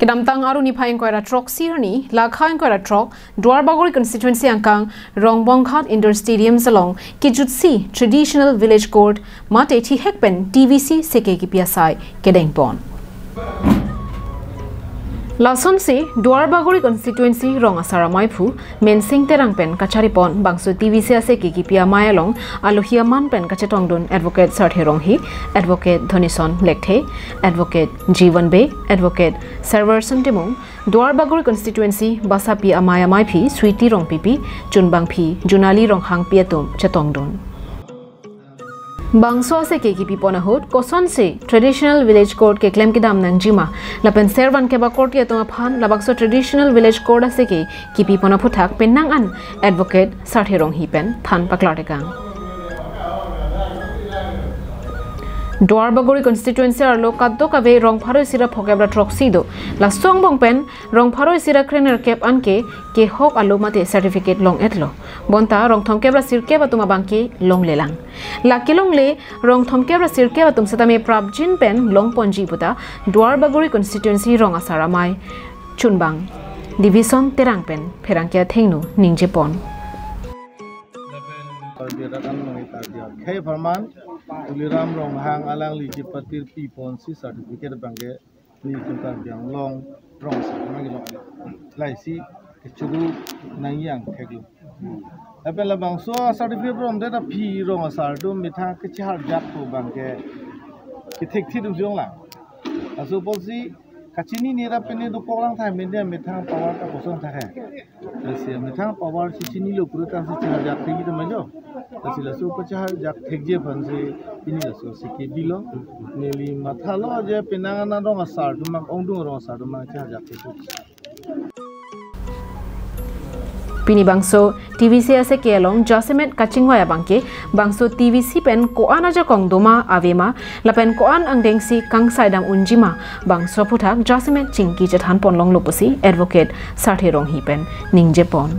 Kedamtang aru ni phaing koira trok sirni lakhaing koira trok Dwarbagori constituency angkang Rongbongkhat Indoor Stadium zalong kijutsi traditional village court mate thi hekpen TVC seke ki piasai kedengpon Lachan C দুৱাৰবাগৰি constituency ৰঙাচাৰা মাইফু Mensing Terang pen কাছাৰী পন বাংচু TV চি আছে কিকি পিয়া মায়ালং আলহীয়া মান pen কাছে টংডুন advocate চাৰ্থে ৰংহি advocate ধনীচন লেকথে advocate জীৱন বে advocate চাৰ্ভাৰচন টেমুং দুৱাৰবাগৰি constituency বাছা P Amaya মাইফি Sweety ৰং পিপি চুনবাং ফি জোনালী बांसो से के की पीपो ना कोसन से ट्रेडिशनल विलेज कोर्ट के क्लेम के दाम नंग जीमा लपन सेर वन के बा कोर्ट के तो फान लबक्सो ट्रेडिशनल विलेज कोर्ट से के की पीपो ना फुटाक अन एडवोकेट साठे रोंग ही पेन थान पकलाटे का ডোয়ারবাগুড়ি কনস্টিটুয়েন্সি আর লোক কাদ্য কাবে রং ফারো সিরা ফকেবরা ট্রক্সি দো লাস্টং বংপেন রং ফারো সিরা ক্রেনের কেপ আনকে কে হক আলো মাতে সার্টিফিকেট লং এতলো। বন্তা রং থমকেবরা সিরকে বা তোমা বাংকে লং লেলাং। লাকিলং লে রং থমকেবরা সিরকে বা তুমসে তামে প্রাবজিন পেন লং পঞ্জি বুতা ডোয়ারবাগুড়ি কনস্টিটুয়েন্সি রং আসারামাই চুনবাং ডিভিশন তেরাং পেন, ফেরাংকিয়া থেংনু নিংজে পন। খেয়ে ফরমান Tuliram Rong Hang Alang Liki Patir Pi Ponsi Certificate Bangge Ni Sultan Biang Long Rong Sarang Gilong Lai Si Kecuru Nang Yang Keglu Apa labang so certificate Rong Dada Pi Rong Asar Tu Mita Kecihar Jatuh Bangge Kitik Tidum Jong Lang Asu Ponsi kachini nira pene do poklang thai me dia mithang power ta kosong thake se mithang power si chini lo kuru ta si char jak thi gi to majo sila su pecah jak thekje phanse ini so sike bilo neli mathalo je pinangana rong asar dumak ongdung rong asar dumak cha jak thekje पीनी बांगसो TVC ऐसे के along जासिमेंट कचिंग हुआ बांके बांगसो TVC pen को आना जो कंग दोमा आवेमा लपेन को आन अंगडेंसी कंग साइडम उंजिमा बांगसो पुठा जासिमेंट चिंग की जतान पोन लोंग लोपसी एडवोकेट साठे रोंग ही पेन निंजे पोन